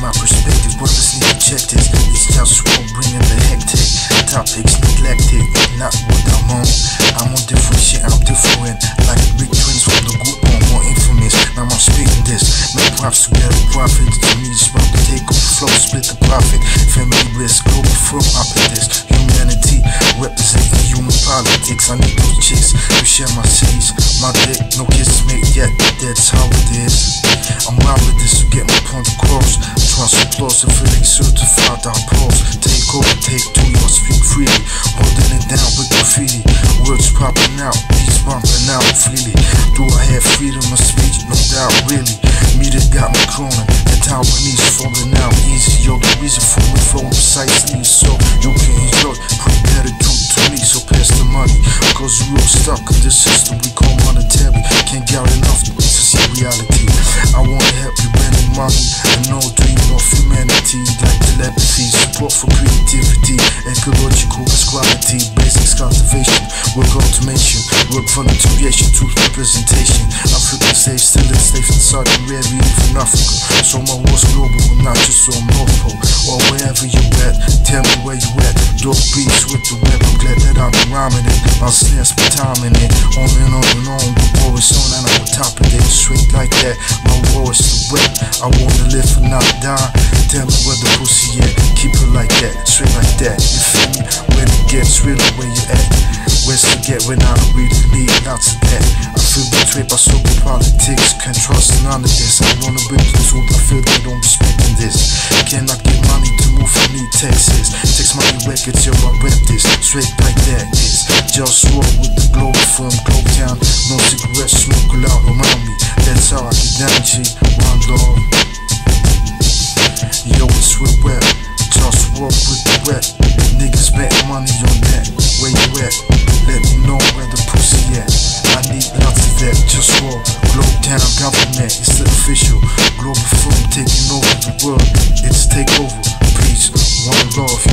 Rappers need to check this. It's JustWar bringing the hectic. Topics neglected, not what I'm on. I'm on different shit, I'm different. Like big twins from the group on more infamous. Now I'm spitting this. Make props together, profit. To me, it's about to take off flow, split the profit. Family risk, global firm after this. Humanity, representing human politics. I need those chicks to share my cities. My dick, no kiss made yet, that's how it is. Freely. Do I have freedom of speech? No doubt, really. Media got me crawling, the Taiwanese falling out easy. Yo, the reason for me flowing precisely so you can enjoy. Put better to, to me, so pass the money. Cause we're stuck in this system we call monetary. Volunteeration, truth representation. African slaves still enslaved in Saudi Arabia, even Africa. So my war's global, not just on North Pole or wherever you at. Tell me where you at. Dope beats with the web. I'm glad that I've been rhyming it. I'll snare spend time in it. On and on and on. The war is on and I'm on top of it. Straight like that. My war is the wet. I wanna live and not die. Tell me where the pussy at. Keep it like that. Straight like that. You feel me? When it gets real, where you at? Where's to get when I really need out I feel betrayed by sober politics. Can't trust none of this. I wanna bring the truth. I feel they don't respect this. Cannot get money to move from me, Texas. Text money records, yo, I rep this. Straight like that is. JustWar with the globe from Globetown. No cigarettes, smoke loud around me. That's how I get down, G. One love. Yo, it's with rap. JustWar with the rap. Niggas bet money on that. Where you at? Let me know where the pussy at. Quickly after that, just war. Globetown government, it's official. Global food taking over the world. It's takeover. Peace, one love.